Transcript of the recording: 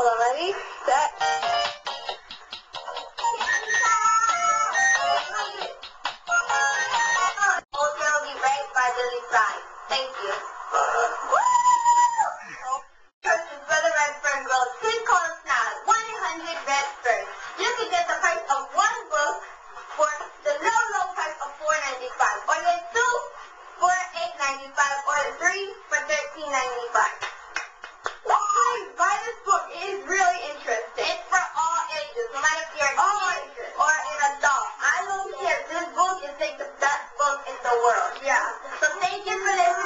Hold on, ready, set. Hold will be by Thank you. Woo! Now, 100 You can get the price of one book for the low, low price of 4.95, or the two for 8.95, or the three for 13.95. world. Yeah. So thank you for listening.